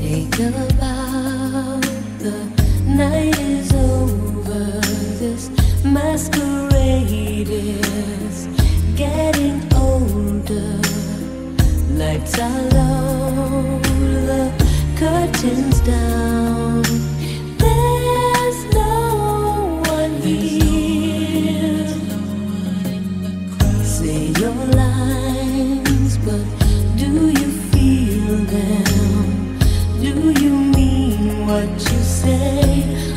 Take a bow, the night is over. This masquerade is getting older. Lights are low, the curtains down. There's no one here. Say your lines, but do you feel them? Do you mean what you say